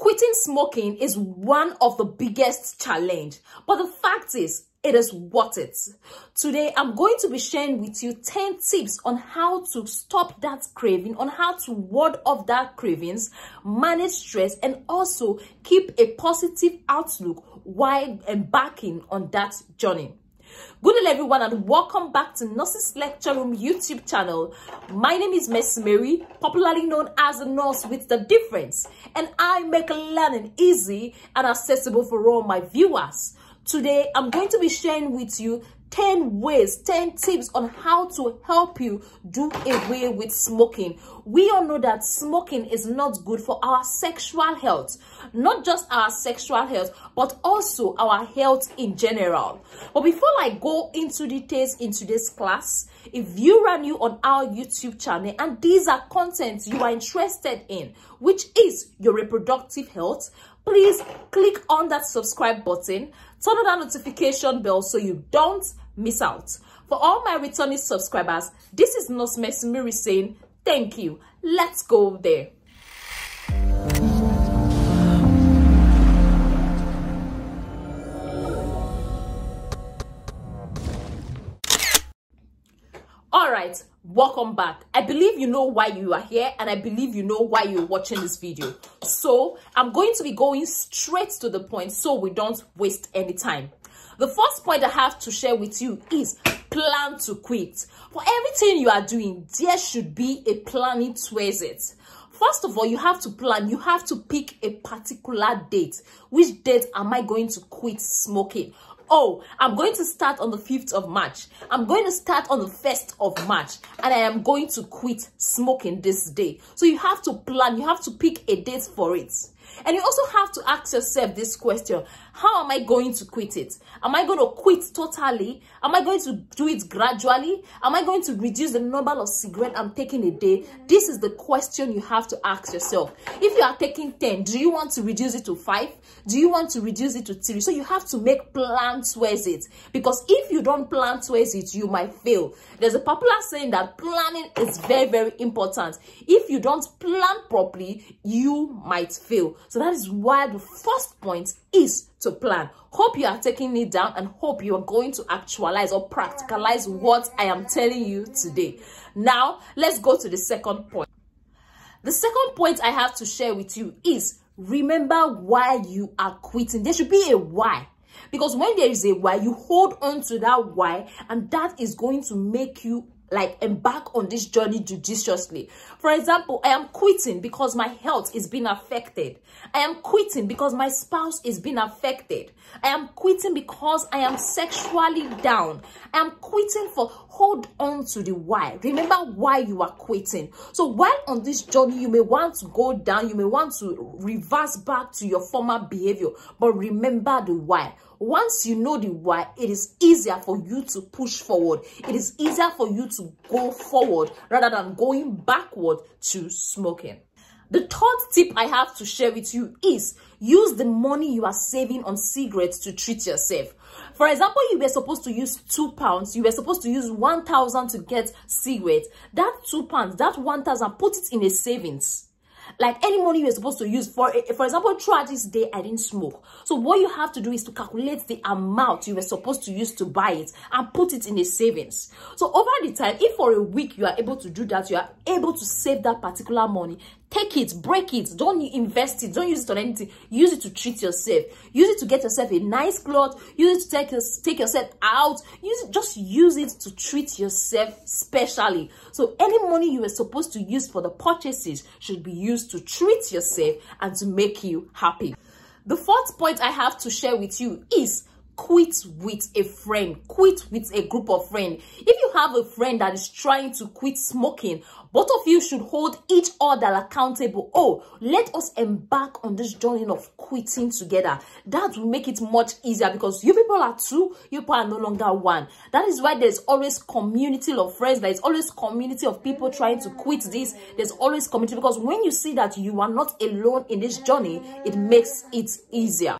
Quitting smoking is one of the biggest challenge, but the fact is, it is worth it. Today, I'm going to be sharing with you 10 tips on how to stop that craving, on how to ward off that cravings, manage stress, and also keep a positive outlook while embarking on that journey. Good day everyone and welcome back to Nurses Lecture Room YouTube channel. My name is Miss Mary, popularly known as a nurse with the difference. And I make learning easy and accessible for all my viewers. Today, I'm going to be sharing with you 10 ways, 10 tips on how to help you do away with smoking. We all know that smoking is not good for our sexual health, not just our sexual health, but also our health in general. But before I go into details in today's class, if you are new on our YouTube channel and these are contents you are interested in, which is your reproductive health, please click on that subscribe button, turn on that notification bell so you don't miss out. For all my returning subscribers, this is Nurse Miss Mary saying thank you. Let's go there. All right welcome back i believe you know why you are here and i believe you know why you're watching this video so i'm going to be going straight to the point so we don't waste any time the first point i have to share with you is plan to quit for everything you are doing there should be a planning towards it First of all, you have to plan. You have to pick a particular date. Which date am I going to quit smoking? Oh, I'm going to start on the 5th of March. I'm going to start on the 1st of March and I am going to quit smoking this day. So you have to plan, you have to pick a date for it. And you also have to ask yourself this question. How am I going to quit it? Am I going to quit totally? Am I going to do it gradually? Am I going to reduce the number of cigarettes I'm taking a day? This is the question you have to ask yourself. If you are taking 10, do you want to reduce it to 5? Do you want to reduce it to 3? So you have to make plans towards it. Because if you don't plan towards it, you might fail. There's a popular saying that planning is very, very important. If you don't plan properly, you might fail. So that is why the first point is to plan. Hope you are taking it down and hope you are going to actualize or practicalize what I am telling you today. Now, let's go to the second point. The second point I have to share with you is remember why you are quitting. There should be a why. Because when there is a why, you hold on to that why and that is going to make you like embark on this journey judiciously. For example, I am quitting because my health is being affected. I am quitting because my spouse is being affected. I am quitting because I am sexually down. I am quitting for hold on to the why. Remember why you are quitting. So while on this journey, you may want to go down, you may want to reverse back to your former behavior, but remember the why. Once you know the why, it is easier for you to push forward. It is easier for you to go forward rather than going backward to smoking. The third tip I have to share with you is use the money you are saving on cigarettes to treat yourself. For example, you were supposed to use two pounds. You were supposed to use 1,000 to get cigarettes. That two pounds, that 1,000, put it in a savings like any money you're supposed to use for eh, for example throughout this day i didn't smoke. So what you have to do is to calculate the amount you were supposed to use to buy it and put it in a savings. So over the time if for a week you are able to do that you are able to save that particular money take it break it. Don't invest it. Don't use it on anything. Use it to treat yourself. Use it to get yourself a nice cloth. Use it to take, take yourself out. Use it just use it to treat yourself specially. So any money you were supposed to use for the purchases should be used to treat yourself and to make you happy. The fourth point i have to share with you is quit with a friend quit with a group of friends. If you have a friend that is trying to quit smoking both of you should hold each other accountable. Oh let us embark on this journey of quitting together. That will make it much easier because you people are two you people are no longer one. That is why there's always community of friends. There's always community of people trying to quit this. There's always community because when you see that you are not alone in this journey it makes it easier.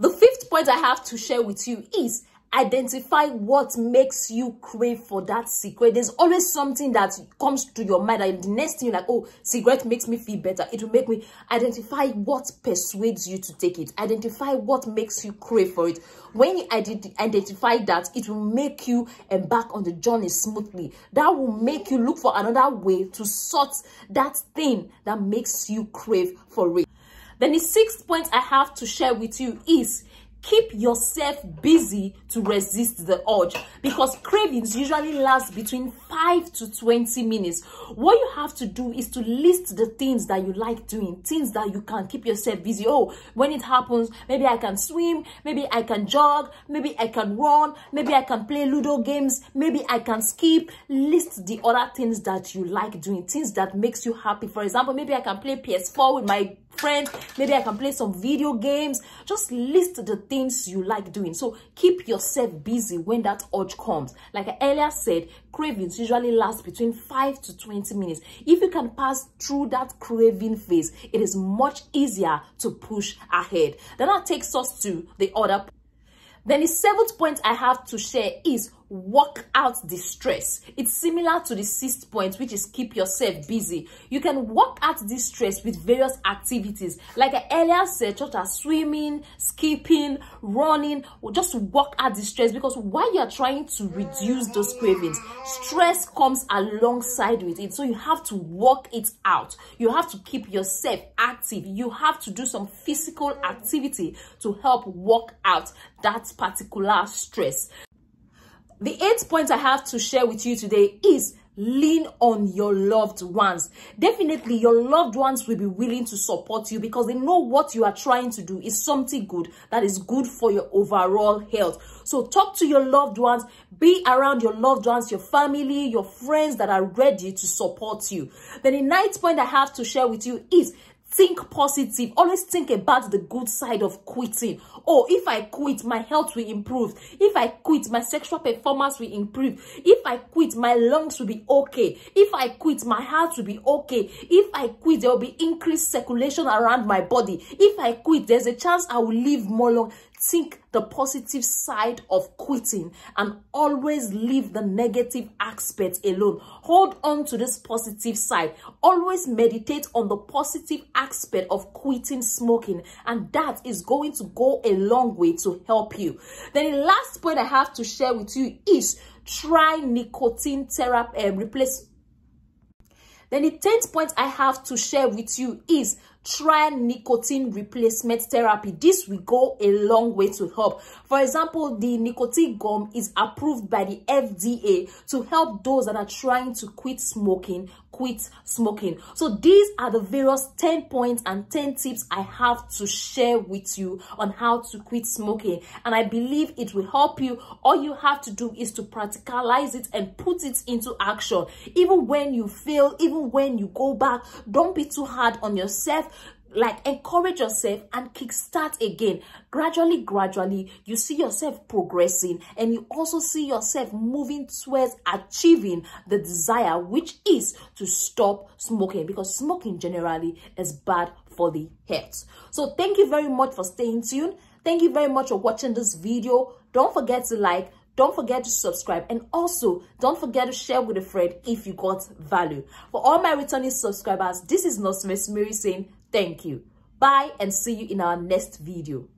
The point I have to share with you is identify what makes you crave for that secret. There's always something that comes to your mind and the next thing like oh cigarette makes me feel better. It will make me identify what persuades you to take it. Identify what makes you crave for it. When you identify that it will make you embark on the journey smoothly. That will make you look for another way to sort that thing that makes you crave for it. Then the sixth point i have to share with you is keep yourself busy to resist the urge. Because cravings usually last between 5 to 20 minutes. What you have to do is to list the things that you like doing things that you can keep yourself busy. Oh when it happens maybe i can swim maybe i can jog maybe i can run maybe i can play ludo games maybe i can skip. List the other things that you like doing things that makes you happy. For example maybe i can play ps4 with my friends maybe i can play some video games. Just list the things you like doing. So keep yourself busy when that urge comes. Like i earlier said cravings usually last between 5 to 20 minutes. If you can pass through that craving phase it is much easier to push ahead. Then that takes us to the other then the seventh point I have to share is work out the stress. It's similar to the sixth point, which is keep yourself busy. You can work out this stress with various activities. Like I earlier said, such as swimming, skipping, running, or just work out the stress because while you're trying to reduce those cravings, stress comes alongside with it. So you have to work it out. You have to keep yourself active. You have to do some physical activity to help work out that particular stress. The eighth point I have to share with you today is lean on your loved ones. Definitely, your loved ones will be willing to support you because they know what you are trying to do is something good that is good for your overall health. So talk to your loved ones, be around your loved ones, your family, your friends that are ready to support you. Then the ninth point I have to share with you is think positive. Always think about the good side of quitting. Oh if i quit my health will improve. If i quit my sexual performance will improve. If i quit my lungs will be okay. If i quit my heart will be okay. If i quit there will be increased circulation around my body. If i quit there's a chance i will live more long think the positive side of quitting and always leave the negative aspect alone. Hold on to this positive side. Always meditate on the positive aspect of quitting smoking and that is going to go a long way to help you. Then the last point i have to share with you is try nicotine therapy uh, replace then the 10th point I have to share with you is try nicotine replacement therapy. This will go a long way to help. For example, the nicotine gum is approved by the FDA to help those that are trying to quit smoking, quit smoking. So these are the various 10 points and 10 tips I have to share with you on how to quit smoking. And I believe it will help you. All you have to do is to practicalize it and put it into action. Even when you fail, even when you go back, don't be too hard on yourself like encourage yourself and kickstart again. Gradually gradually you see yourself progressing and you also see yourself moving towards achieving the desire which is to stop smoking because smoking generally is bad for the health. So thank you very much for staying tuned. Thank you very much for watching this video. Don't forget to like don't forget to subscribe and also don't forget to share with a friend if you got value. For all my returning subscribers this is Nurse Mary saying Thank you. Bye and see you in our next video.